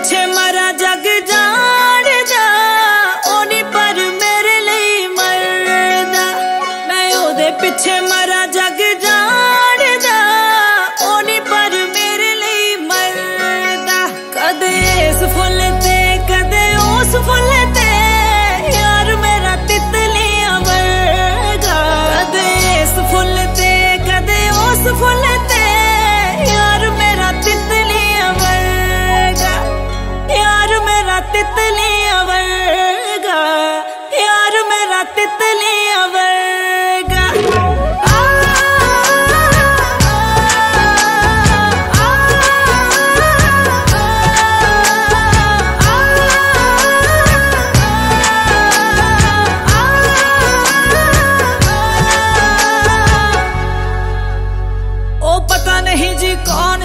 ਪਿੱਛੇ ਮਰਾ ਜਗ ਜਾਣਦਾ ਉਹ ਨਹੀਂ ਪਰ ਮੇਰੇ ਲਈ ਮਰਦਾ ਮੈਂ ਉਹਦੇ ਪਿੱਛੇ ਮਰਾ ਜਗ ਜਾਣਦਾ ਉਹ ਨਹੀਂ ਪਰ ਮੇਰੇ ਲਈ ਮਰਦਾ ਕਦੇ ਇਸ ਫੁੱਲ ਤੇ ਕਦੇ ਉਸ ਫੁੱਲ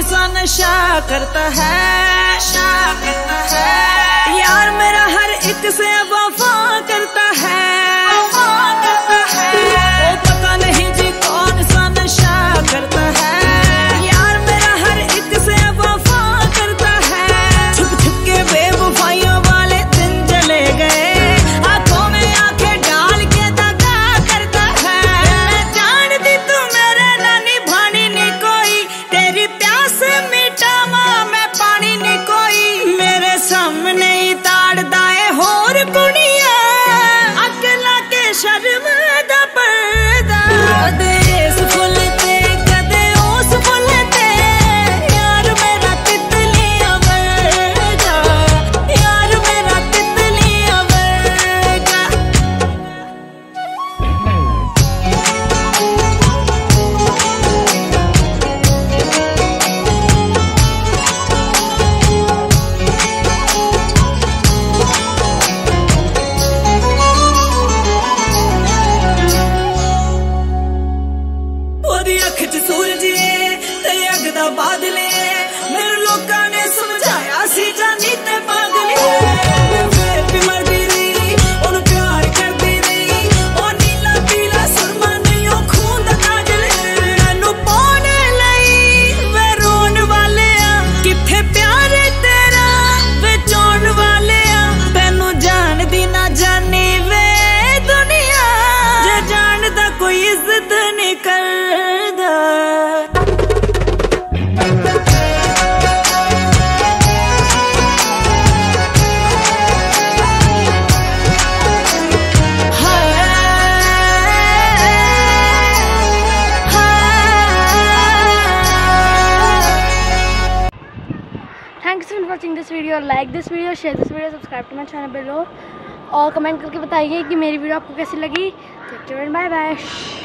सा नशा करता है नशा करता है यार मेरा हर एक से watching this video like this video share this video subscribe to my channel below और कमेंट करके बताइए कि मेरी वीडियो आपको कैसी लगी बाय बाय